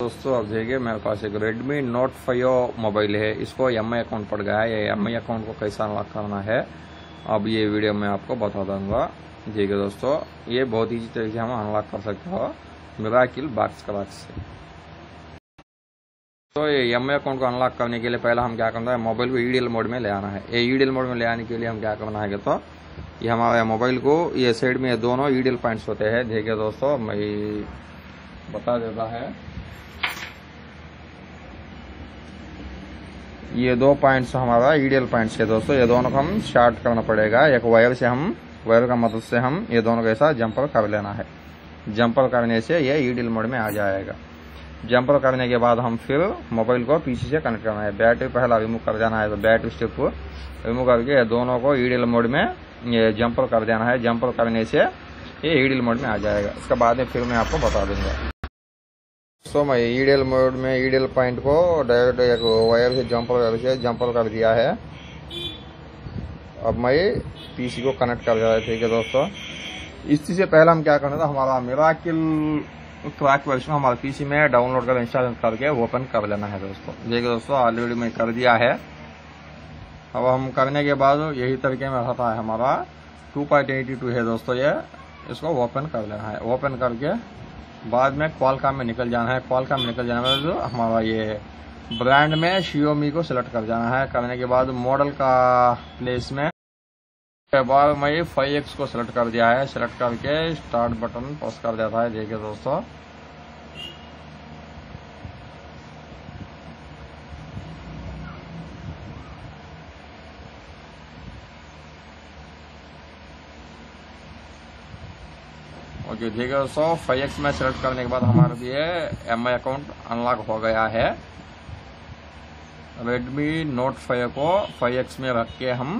दोस्तों अब देखिए मेरे पास एक Redmi Note 5 मोबाइल है। इसको एम आई अकाउंट पड़ गया है। एम अकाउंट को कैसा अनलॉक करना है, अब ये वीडियो मैं आपको बता दूँगा। देखिए दोस्तों, ये बहुत ईजी तरीके से हम अनलॉक कर सकते हो। मिराकिल बॉक्स क्लास से तो ये एम आई अकाउंट को अनलॉक करने के लिए पहले हम क्या करना है मोबाइल को ईडीएल मोड में ले आना है। ये ईडीएल मोड में ले आने के लिए हम क्या करना है तो ये हमारे मोबाइल को, ये साइड में दोनों ईडीएल पॉइंट्स होते हैं। देखिए दोस्तों, मैं बता देता है। ये दो पॉइंट्स हमारा ईडियल पॉइंट्स है दोस्तों, ये दोनों को हम शार्ट करना पड़ेगा। एक वायर से हम वायर का मदद से हम ये दोनों के साथ जंपर कर लेना है। जंपर करने से ये ईडियल मोड में आ जाएगा। जंपर करने के बाद हम फिर मोबाइल को पीछे से कनेक्ट करना है। बैटरी पहला रिमूव कर देना है तो बैटरी स्टेप रिमूव करके दोनों को ईडियल मोड में ये जंपर कर देना है। जंपर करने से ये ईडियल मोड में आ जाएगा। इसके बाद में फिर मैं आपको बता दूँगा। सो मैं ईडियल मोड में ईडियल पॉइंट को डायरेक्ट एक वायर से जंपर करके जंपर कर दिया है। अब मैं पीसी को कनेक्ट कर दिया ठीक है दोस्तों। इस से पहले हम क्या करना था, हमारा मिराकिल क्रैक वर्जन हमारे पीसी में डाउनलोड कर इंस्टॉल करके ओपन कर लेना है दोस्तों। देखिए दोस्तों ऑलरेडी मैं कर दिया है। अब हम करने के बाद यही तरीके में रहता है हमारा। 2.82 है दोस्तों ये, इसको ओपन कर लेना है। ओपन करके बाद में क्वालकॉम में निकल जाना है। क्वालकॉम में निकल जाना है हमारा ये ब्रांड में शियोमी को सिलेक्ट कर जाना है। करने के बाद मॉडल का प्लेस में बाद मैं फाइव एक्स को सिलेक्ट कर दिया है। सिलेक्ट करके स्टार्ट बटन प्रेस कर देता है देखिए दोस्तों। ओके ठीक है दोस्तों फाइव एक्स में सेलेक्ट करने के बाद हमारे लिए एम आई अकाउंट अनलॉक हो गया है। रेडमी नोट फाइव को फाइव एक्स में रख के हम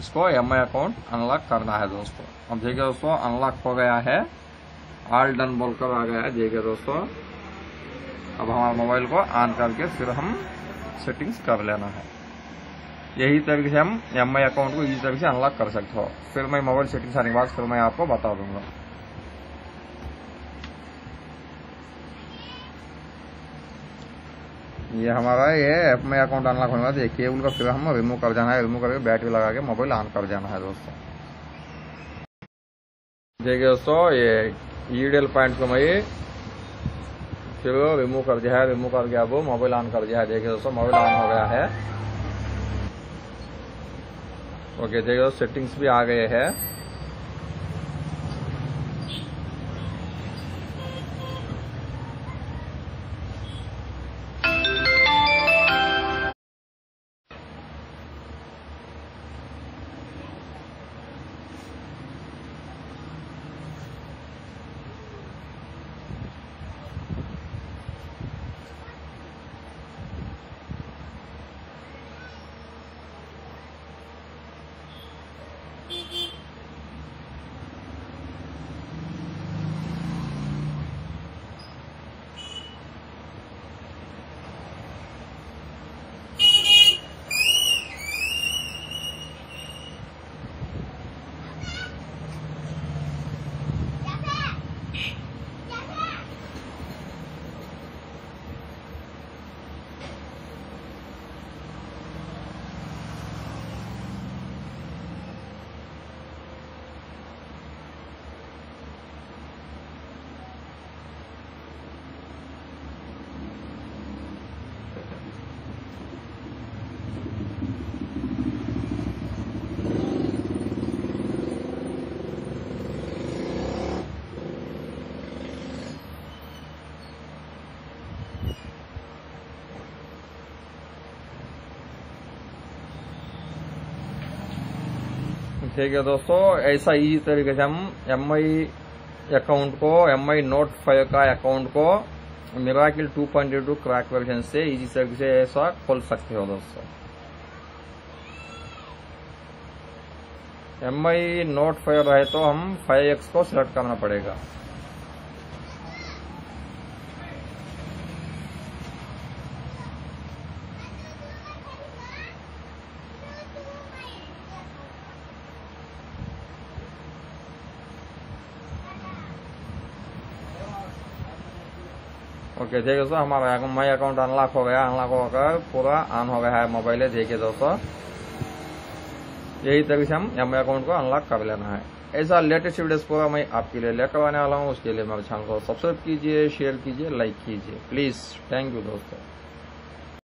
इसको एम आई अकाउंट अनलॉक करना है दोस्तों। अब देखिए दोस्तों अनलॉक हो गया है। ऑल डन बोलकर आ गया है। देखिए दोस्तों, अब हमारे मोबाइल को ऑन करके फिर हम सेटिंग्स कर लेना है। यही तरीके से हम एम आई अकाउंट को इसी तरीके से अनलॉक कर सकते हो। फिर मैं मोबाइल सेटिंग्स आने के बाद फिर मैं आपको बता दूँगा। ये हमारा ये ऐप में अकाउंट होने वाला देखिए, उनका फिर हम रिमूव कर जाना है रिमूव करके बैटरी लगा के मोबाइल ऑन कर जाना है दोस्तों। देखिए दोस्तों, ये ईडियल पॉइंट को मैं फिर रिमूव कर दिया है रिमूव करके अब मोबाइल ऑन कर दिया है। देखिए दोस्तों मोबाइल ऑन हो गया है। ओके देखिए सेटिंग्स भी आ गए हैं। ठीक है दोस्तों, ऐसा इजी तरीके से हम एम आई अकाउंट को एम आई नोट फाइव का अकाउंट को मिराकिल 2.2 क्रैक वर्जन से इजी तरीके से ऐसा खोल सकते हो दोस्तों। एम आई नोट फाइव रहे तो हम फाइव एक्स को सिलेक्ट करना पड़ेगा। ओके देखिए दोस्तों हमारा माई अकाउंट अनलॉक हो गया। अनलॉक होकर पूरा ऑन हो गया है मोबाइल है देखिए दोस्तों, यही तरीके से हम एम अकाउंट को अनलॉक कर लेना है। ऐसा लेटेस्ट वीडियोस पूरा मैं आपके लिए लेकर आने वाला हूँ। उसके लिए मेरे चैनल को सब्सक्राइब कीजिए शेयर कीजिए लाइक कीजिए। प्लीज़ थैंक यू दोस्तों।